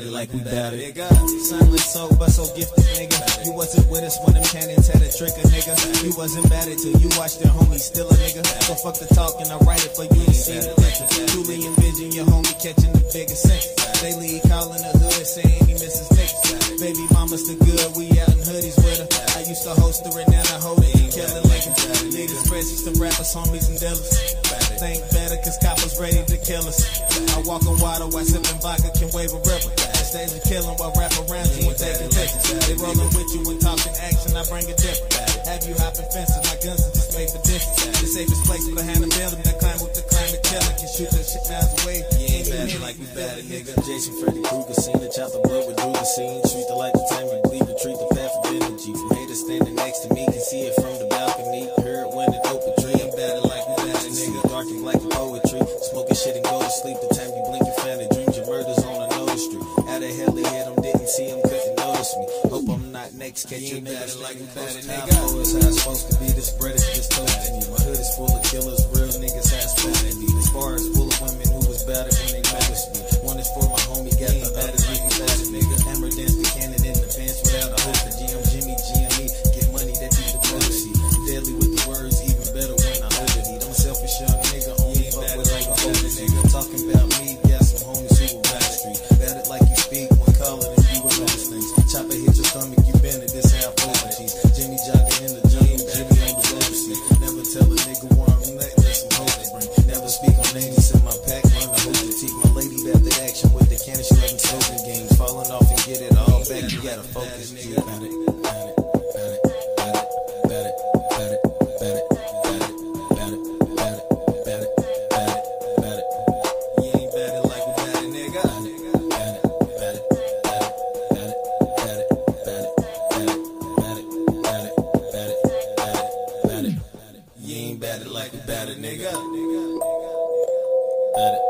at it like we batted. Son was so but so gifted, nigga. You wasn't with us when them cannons had a trigger, nigga. You wasn't batted till you watched their homie still a nigga. So fuck the talk and I write it for you to see the picture. Truly envision your homie catching the biggest sense. Daily he calling the hood saying he misses dicks. Baby mama's the good, we out in hoodies with her. I used to host her and now I hold it and kill it like a niggas. Fresh used to rap us homies and dealers. Think better cause coppers ready to kill us. I walk on water while sipping vodka can wave a river. Stage a killing while rap around you and taking pictures. They rolling with you and talking action, I bring it different. Have you hopping fences, my guns are just made for distance. The safest place for the of building, that climb with the climate killer. Can shoot that shit miles away. You ain't bad like we bad nigga. Jason Freddy Krueger seen the chopper blood with Druga scene. Treat the light the time you bleed, treat the path of energy. From haters standing next to me, can see it from the balcony. Heard when it shit and go to sleep. The time you blink your family dreams, your murders on another street. How the hell they hit them, didn't see them, couldn't notice me. Hope I'm not next, catch you niggas like we bad it, nigga. It's how it's supposed to be, this bread is just told to me. My hood is full of killers, my cheese. Jimmy jogging in the jungle, Jimmy on the road. Never tell a nigga where I'm at, let some hoes they bring. Never speak on names in my pack, learn to hold your teeth. My lady got the action with the cannon, she loving slogan games. Falling off and get it all back, you gotta focus, G. Edit.